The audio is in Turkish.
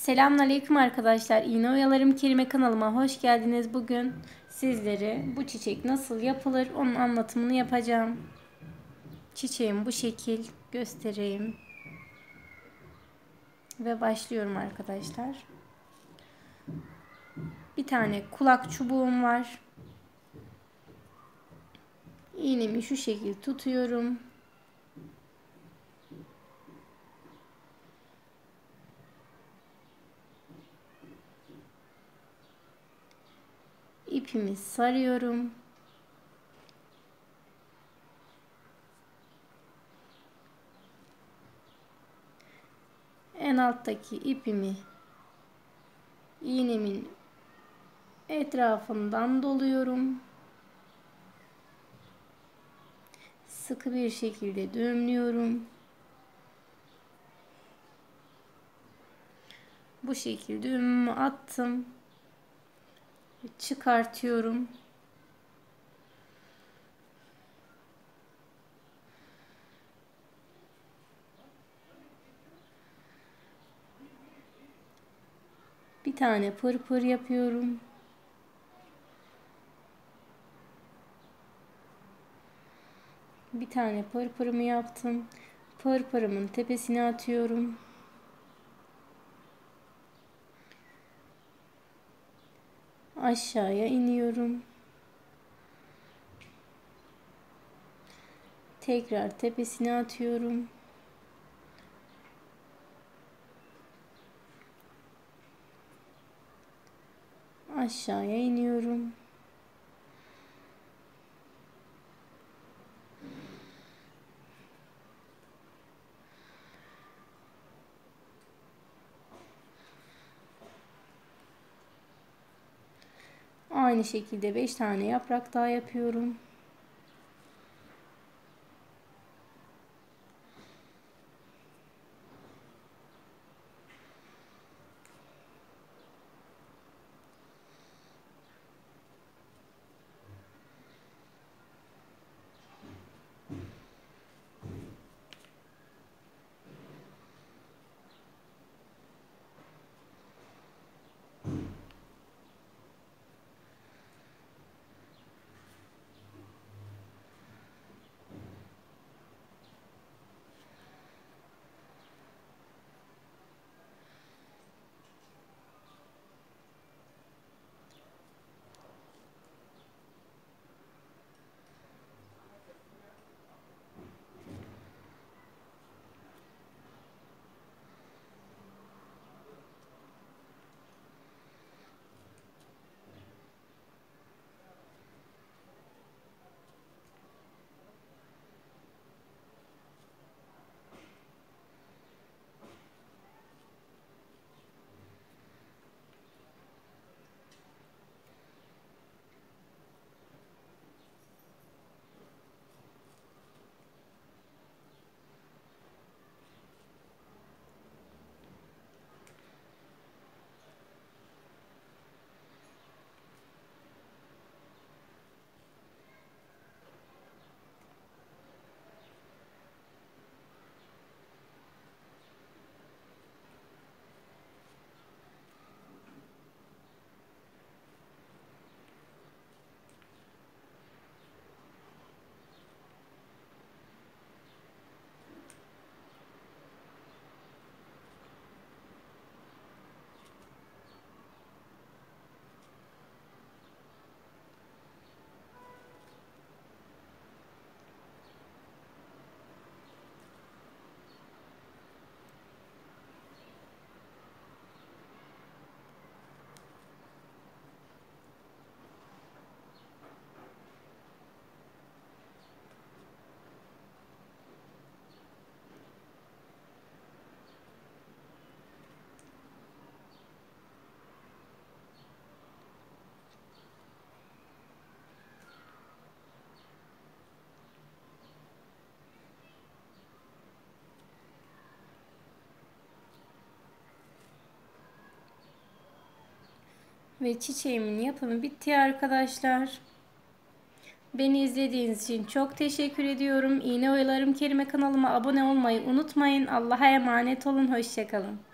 Selamünaleyküm arkadaşlar. İğne oyalarım kelime kanalıma hoş geldiniz. Bugün sizlere bu çiçek nasıl yapılır onun anlatımını yapacağım. Çiçeğim bu şekil göstereyim. Ve başlıyorum arkadaşlar. Bir tane kulak çubuğum var. İğnemi şu şekil tutuyorum. İpimi sarıyorum. En alttaki ipimi iğnemin etrafından doluyorum. Sıkı bir şekilde düğümlüyorum. Bu şekilde düğümümü attım çıkartıyorum. Bir tane pırpır yapıyorum. Bir tane pırpırımı yaptım. Pırpırımın tepesine atıyorum. Aşağıya iniyorum. Tekrar tepesine atıyorum. Aşağıya iniyorum. Aynı şekilde 5 tane yaprak daha yapıyorum. Ve çiçeğimin yapımı bitti arkadaşlar. Beni izlediğiniz için çok teşekkür ediyorum. İğne oyalarım kelime kanalıma abone olmayı unutmayın. Allah'a emanet olun. Hoşçakalın.